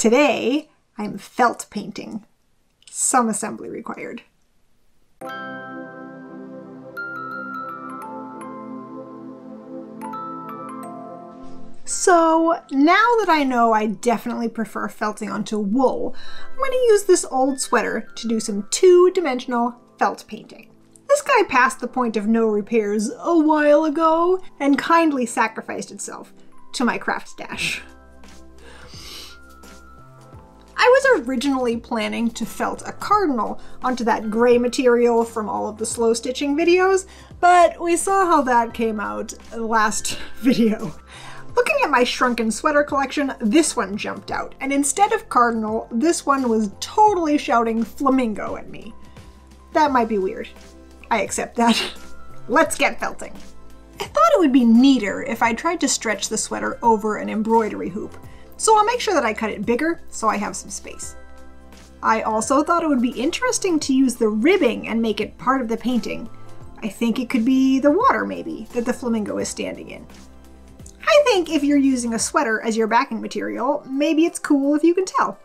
Today, I'm felt painting. Some assembly required. So now that I know I definitely prefer felting onto wool, I'm going to use this old sweater to do some two-dimensional felt painting. This guy passed the point of no repairs a while ago and kindly sacrificed itself to my craft stash. I was originally planning to felt a cardinal onto that gray material from all of the slow stitching videos, but we saw how that came out last video. Looking at my shrunken sweater collection, this one jumped out, and instead of cardinal, this one was totally shouting flamingo at me. That might be weird. I accept that. Let's get felting. I thought it would be neater if I tried to stretch the sweater over an embroidery hoop, so I'll make sure that I cut it bigger so I have some space. I also thought it would be interesting to use the ribbing and make it part of the painting. I think it could be the water, maybe, that the flamingo is standing in. I think if you're using a sweater as your backing material, maybe it's cool if you can tell.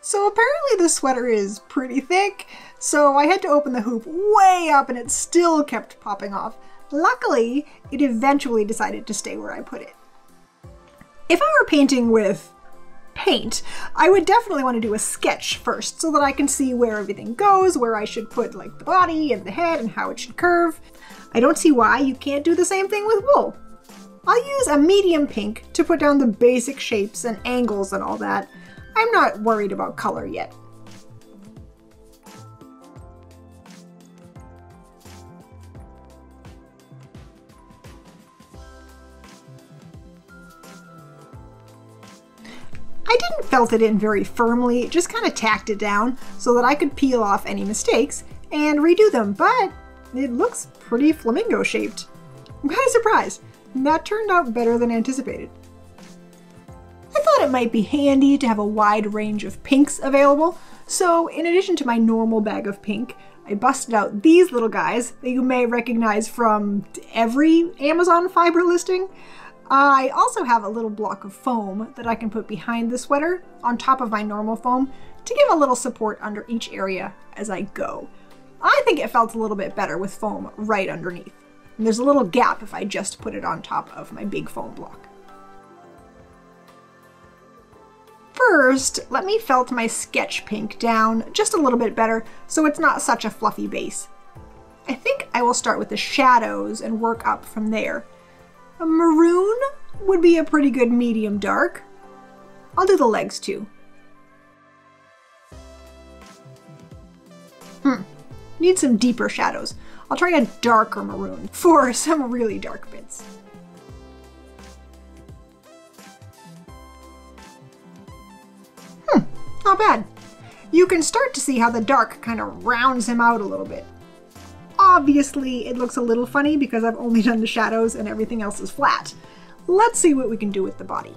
So apparently the sweater is pretty thick, so I had to open the hoop way up and it still kept popping off. Luckily, it eventually decided to stay where I put it. If I were painting with paint, I would definitely want to do a sketch first so that I can see where everything goes, where I should put like the body and the head and how it should curve. I don't see why you can't do the same thing with wool. I'll use a medium pink to put down the basic shapes and angles and all that. I'm not worried about color yet. I didn't felt it in very firmly, just kind of tacked it down so that I could peel off any mistakes and redo them, but it looks pretty flamingo shaped. I'm kind of surprised. That turned out better than anticipated. I thought it might be handy to have a wide range of pinks available, so in addition to my normal bag of pink, I busted out these little guys that you may recognize from every Amazon fiber listing. I also have a little block of foam that I can put behind the sweater on top of my normal foam to give a little support under each area as I go. I think it felt a little bit better with foam right underneath. And there's a little gap if I just put it on top of my big foam block. First, let me felt my sketch pink down just a little bit better so it's not such a fluffy base. I think I will start with the shadows and work up from there. A maroon would be a pretty good medium dark. I'll do the legs too. Hmm, Need some deeper shadows. I'll try a darker maroon for some really dark bits. Hmm, not bad. You can start to see how the dark kind of rounds him out a little bit. Obviously, it looks a little funny because I've only done the shadows and everything else is flat. Let's see what we can do with the body.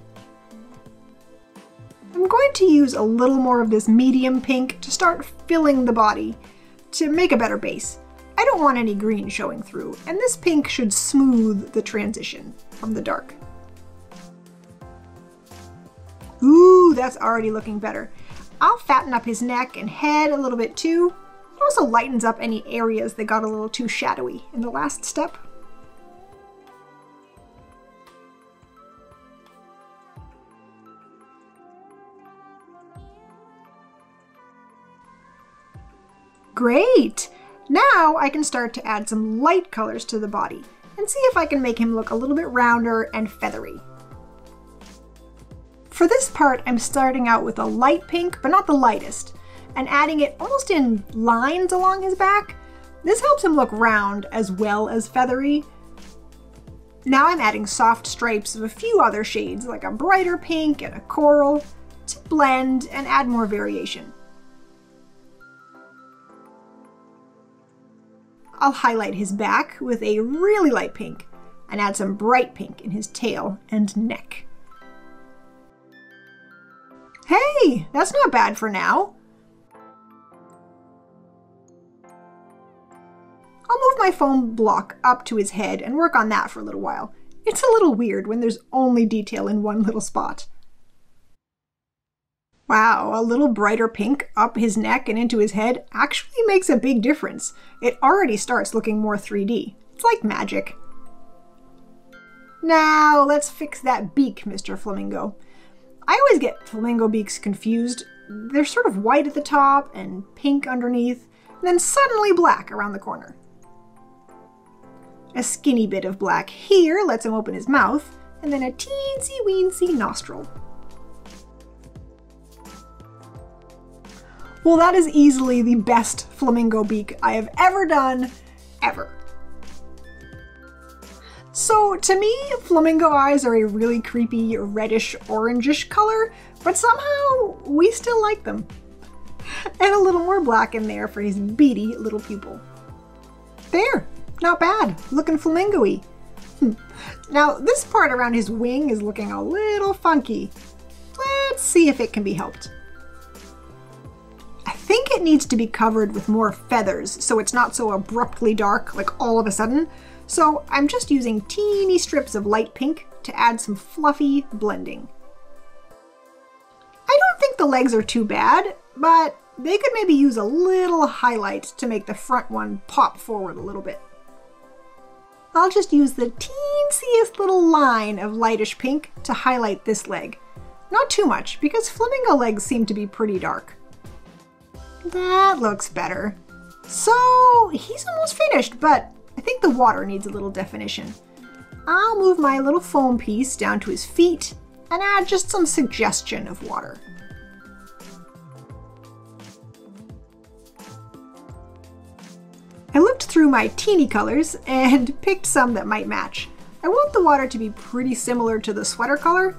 I'm going to use a little more of this medium pink to start filling the body to make a better base. I don't want any green showing through, and this pink should smooth the transition from the dark. Ooh, that's already looking better. I'll fatten up his neck and head a little bit too. Also lightens up any areas that got a little too shadowy in the last step. Great! Now I can start to add some light colors to the body and see if I can make him look a little bit rounder and feathery. For this part, I'm starting out with a light pink, but not the lightest, and adding it almost in lines along his back. This helps him look round as well as feathery. Now I'm adding soft stripes of a few other shades, like a brighter pink and a coral, to blend and add more variation. I'll highlight his back with a really light pink and add some bright pink in his tail and neck. Hey, that's not bad for now. I'll move my foam block up to his head and work on that for a little while. It's a little weird when there's only detail in one little spot. Wow, a little brighter pink up his neck and into his head actually makes a big difference. It already starts looking more 3D. It's like magic. Now, let's fix that beak, Mr. Flamingo. I always get flamingo beaks confused. They're sort of white at the top and pink underneath, and then suddenly black around the corner. A skinny bit of black here lets him open his mouth, and then a teensy weensy nostril. Well, that is easily the best flamingo beak I have ever done, ever. So to me, flamingo eyes are a really creepy reddish orangish color, but somehow we still like them. And a little more black in there for his beady little pupil. There, not bad, looking flamingo-y. Hmm. now this part around his wing is looking a little funky. Let's see if it can be helped I think it needs to be covered with more feathers so it's not so abruptly dark, like all of a sudden. So I'm just using teeny strips of light pink to add some fluffy blending. I don't think the legs are too bad, but they could maybe use a little highlight to make the front one pop forward a little bit. I'll just use the teensiest little line of lightish pink to highlight this leg. Not too much, because flamingo legs seem to be pretty dark. That looks better. So he's almost finished, but I think the water needs a little definition. I'll move my little foam piece down to his feet and add just some suggestion of water. Through my teeny colors and picked some that might match. I want the water to be pretty similar to the sweater color.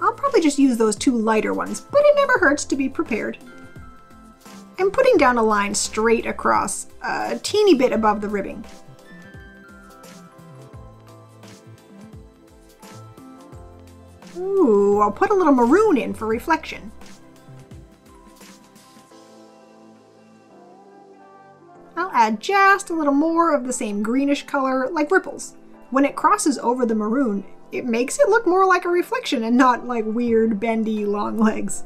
I'll probably just use those two lighter ones, but it never hurts to be prepared. I'm putting down a line straight across, a teeny bit above the ribbing. Ooh, I'll put a little maroon in for reflection. Add just a little more of the same greenish color, like ripples. When it crosses over the maroon, it makes it look more like a reflection and not like weird, bendy, long legs.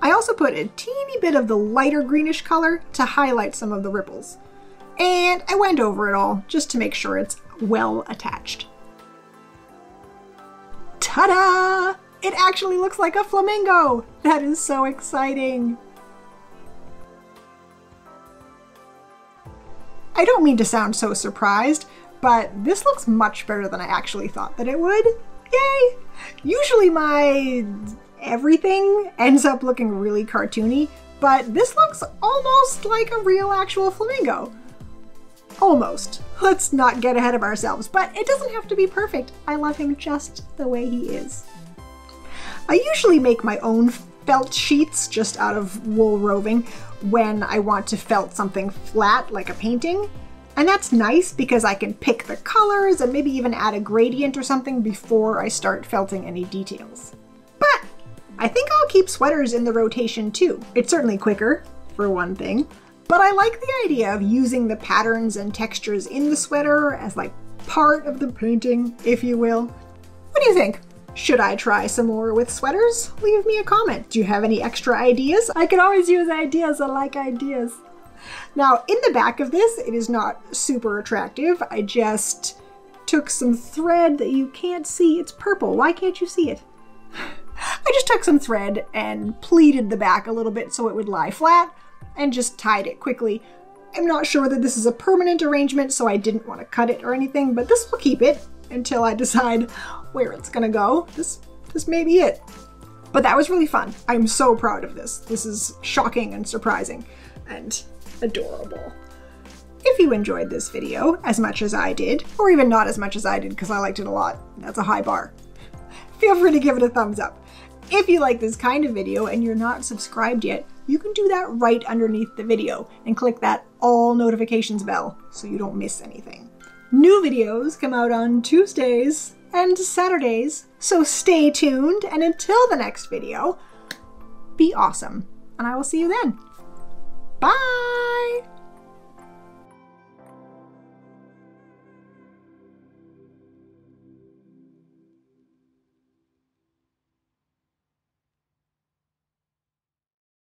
I also put a teeny bit of the lighter greenish color to highlight some of the ripples. And I went over it all just to make sure it's well attached. Ta-da! It actually looks like a flamingo! That is so exciting! I don't mean to sound so surprised, but this looks much better than I actually thought that it would. Yay! Usually my everything ends up looking really cartoony, but this looks almost like a real actual flamingo. Almost. Let's not get ahead of ourselves, but it doesn't have to be perfect. I love him just the way he is. I usually make my own felt sheets just out of wool roving when I want to felt something flat like a painting. And that's nice because I can pick the colors and maybe even add a gradient or something before I start felting any details. But I think I'll keep sweaters in the rotation too. It's certainly quicker, for one thing, but I like the idea of using the patterns and textures in the sweater as like part of the painting, if you will. What do you think? Should I try some more with sweaters? Leave me a comment. Do you have any extra ideas? I can always use ideas. I like ideas. Now, in the back of this, it is not super attractive. I just took some thread that you can't see. It's purple. Why can't you see it? I just took some thread and pleated the back a little bit so it would lie flat and just tied it quickly. I'm not sure that this is a permanent arrangement, so I didn't want to cut it or anything, but this will keep it until I decide where it's gonna go. This, this may be it. But that was really fun. I'm so proud of this. This is shocking and surprising and adorable. If you enjoyed this video as much as I did, or even not as much as I did because I liked it a lot, that's a high bar, feel free to give it a thumbs up. If you like this kind of video and you're not subscribed yet, you can do that right underneath the video and click that all notifications bell so you don't miss anything. New videos come out on Tuesdays and Saturdays, so stay tuned and until the next video, be awesome and I will see you then. Bye!